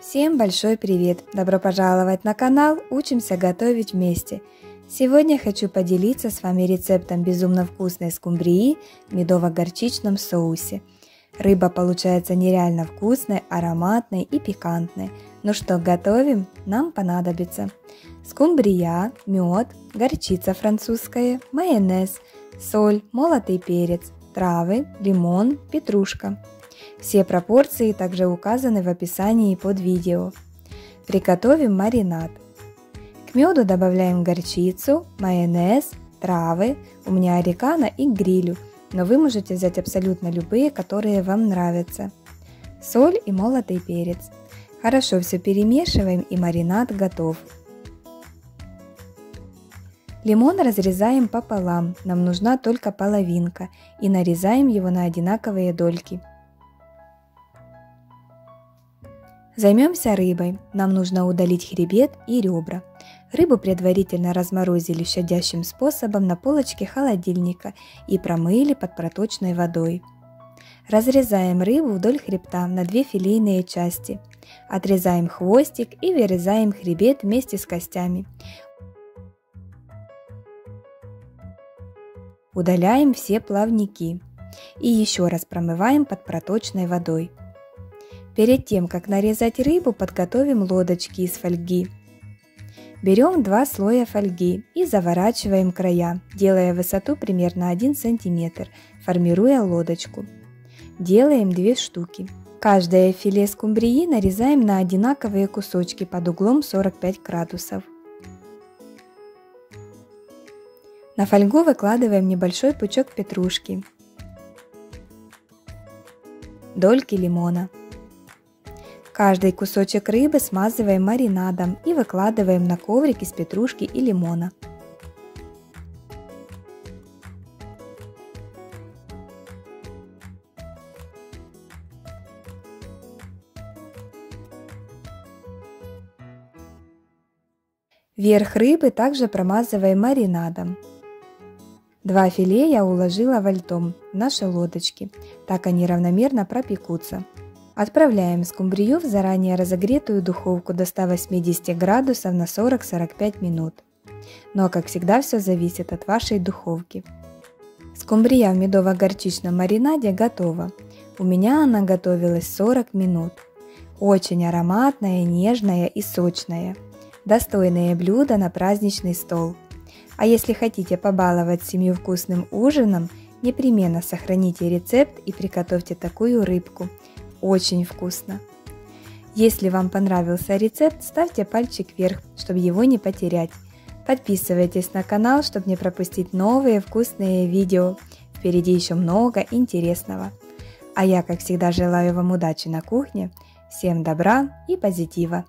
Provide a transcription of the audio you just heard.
Всем большой привет! Добро пожаловать на канал «Учимся готовить вместе». Сегодня хочу поделиться с вами рецептом безумно вкусной скумбрии в медово-горчичном соусе. Рыба получается нереально вкусной, ароматной и пикантной. Ну что, готовим? Нам понадобится скумбрия, мед, горчица французская, майонез, соль, молотый перец, травы, лимон, петрушка – все пропорции также указаны в описании под видео. Приготовим маринад. К меду добавляем горчицу, майонез, травы, у меня орегано и грилю, но вы можете взять абсолютно любые, которые вам нравятся. Соль и молотый перец. Хорошо все перемешиваем и маринад готов. Лимон разрезаем пополам, нам нужна только половинка, и нарезаем его на одинаковые дольки. Займемся рыбой. Нам нужно удалить хребет и ребра. Рыбу предварительно разморозили щадящим способом на полочке холодильника и промыли под проточной водой. Разрезаем рыбу вдоль хребта на две филейные части. Отрезаем хвостик и вырезаем хребет вместе с костями. Удаляем все плавники. И еще раз промываем под проточной водой. Перед тем, как нарезать рыбу, подготовим лодочки из фольги. Берем два слоя фольги и заворачиваем края, делая высоту примерно 1 см, формируя лодочку. Делаем две штуки. Каждое филе скумбрии нарезаем на одинаковые кусочки под углом 45 градусов. На фольгу выкладываем небольшой пучок петрушки, дольки лимона, Каждый кусочек рыбы смазываем маринадом и выкладываем на коврик из петрушки и лимона. Верх рыбы также промазываем маринадом. Два филе я уложила вальтом в наши лодочки, так они равномерно пропекутся. Отправляем скумбрию в заранее разогретую духовку до 180 градусов на 40-45 минут. Но, как всегда, все зависит от вашей духовки. Скумбрия в медово-горчичном маринаде готова. У меня она готовилась 40 минут. Очень ароматная, нежная и сочная. Достойное блюдо на праздничный стол. А если хотите побаловать семью вкусным ужином, непременно сохраните рецепт и приготовьте такую рыбку – очень вкусно. Если вам понравился рецепт, ставьте пальчик вверх, чтобы его не потерять. Подписывайтесь на канал, чтобы не пропустить новые вкусные видео. Впереди еще много интересного. А я, как всегда, желаю вам удачи на кухне. Всем добра и позитива!